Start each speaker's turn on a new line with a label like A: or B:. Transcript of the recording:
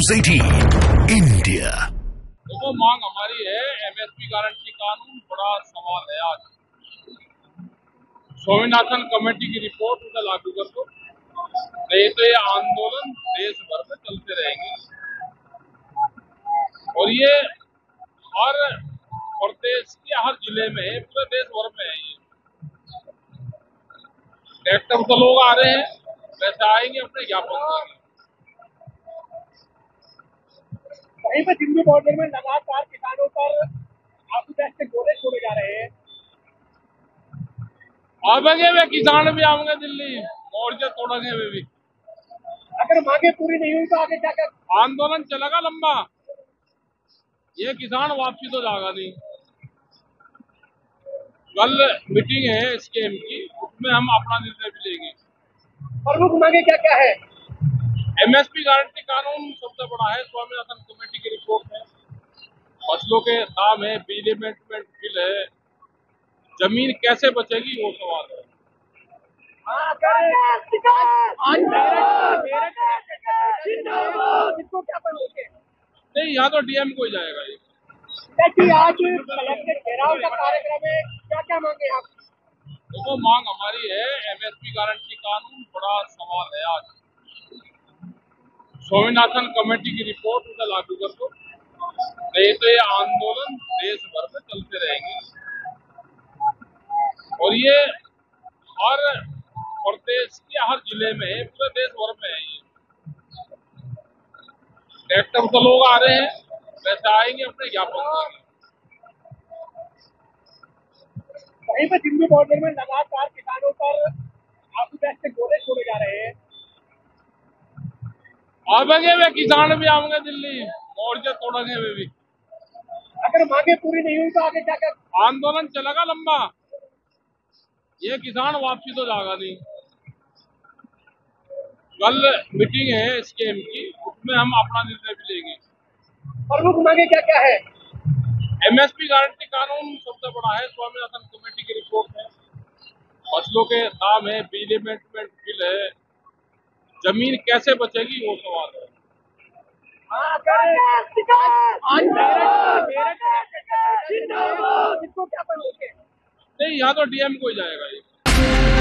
A: News 18 India
B: देखो मांग हमारी है एमएसपी गारंटी कानून, बड़ा सवाल है आज। स्वामीनाथन कमेटी की रिपोर्ट उसे लागू कर दो। नहीं तो ये आंदोलन देश भर में चलते रहेंगे। और ये हर प्रदेश के, हर ज़िले में पूरे देश भर में है ये। ट्रैक्टर तो लोग आ रहे हैं, वैसे आएँगे अपने ज्ञापन देंगे।
C: वहीं पर दिल्ली बॉर्डर में लगातार किसानों पर आँसू गैस के गोले छोड़े जा रहे हैं।
B: आवेंगे वे किसान भी आवेंगे दिल्ली। मोर्चे तोड़ेंगे वे भी।
C: अगर मांगे पूरी नहीं हुई तो आगे क्या क्या
B: आंदोलन चलेगा लंबा। ये किसान वापसी तो जाएगा नहीं। कल मीटिंग है स्कीम की उसमें हम अपना निर्णय भी लेंगे।
C: प्रमुख मांगे क्या क्या है
B: एमएसपी गारंटी कानून सबसे बड़ा है स्वामीनाथन कमेटी रिपोर्ट है। फ़सलों के दाम है बिजली मेंटेनेंस बिल है। ज़मीन कैसे बचेगी वो सवाल है।
C: बनोगे?
B: नहीं यहाँ तो डीएम को ही जाएगा ये।
C: आज कलेक्टर घेराव का कार्यक्रम है। क्या क्या मांगे आप?
B: देखो मांग हमारी है एमएसपी गारंटी कानून बड़ा सवाल है आज। स्वामीनाथन कमेटी की रिपोर्ट उसे लागू कर दो। नहीं तो ये आंदोलन देश भर में चलते रहेंगे। और ये हर प्रदेश के, हर ज़िले में पूरे देश भर में है ये। ट्रैक्टर तो लोग आ रहे हैं, वैसे आएँगे अपने ज्ञापन देंगे
C: वहीं पर बॉर्डर में लगातार किसानों पर आँसू के गोले छोड़े जा रहे हैं।
B: आवेंगे वे किसान भी आएँगे दिल्ली। मोर्चे तोड़ेंगे वे भी।
C: अगर मांगे पूरी नहीं हुई तो आगे क्या क्या
B: आंदोलन चलेगा लंबा। ये किसान वापसी तो जाएगा नहीं। कल मीटिंग है स्कीम की उसमें हम अपना निर्णय भी लेंगे।
C: प्रमुख मांगे क्या क्या है?
B: एमएसपी गारंटी कानून सबसे बड़ा है स्वामीनाथन कमेटी की रिपोर्ट है। फ़सलों के दाम है बिजली मेंटेनेंस बिल है। ज़मीन कैसे बचेगी वो सवाल है। नहीं यहाँ तो डीएम को ही जाएगा ये।